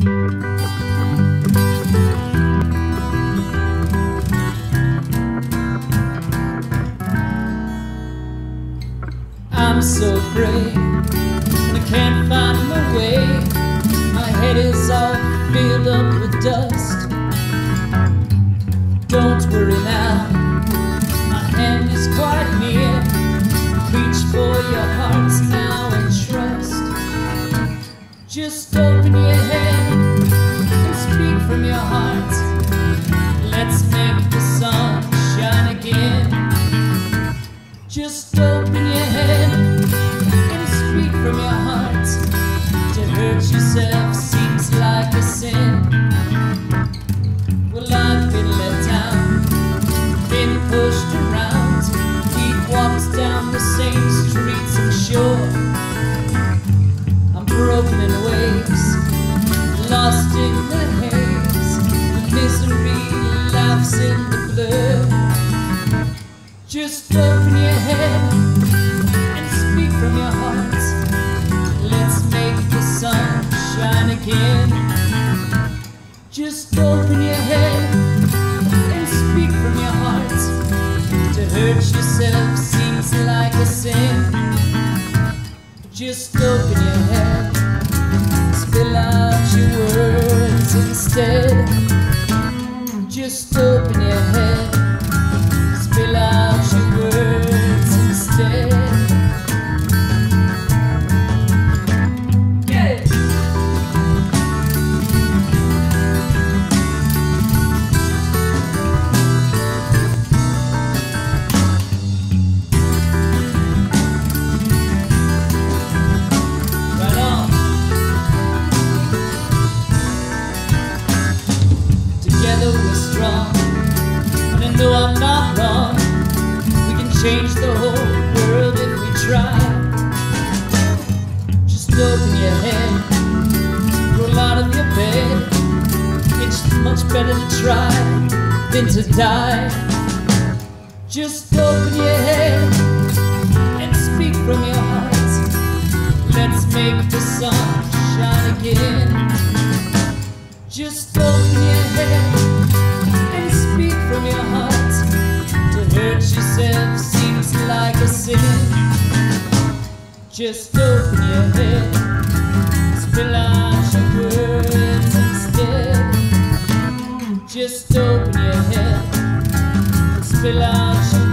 I'm so and I can't find my way. My head is all filled up with dust. Don't worry now, my hand is quite near. Reach for your hearts now. Just open your head and speak from your heart. Let's make the sun shine again. Just open your head and speak from your heart. To hurt yourself Just open your head and speak from your heart. Let's make the sun shine again. Just open your head and speak from your heart. To hurt yourself seems like a sin. Just open your head, spill out your words instead. Just open your head Know I'm not wrong. We can change the whole world if we try. Just open your head, roll out of your bed. It's much better to try than to die. Just open your head and speak from your heart. Let's make the sun shine again. Just open Just open your head, spill out your words instead. Just open your head, spill out.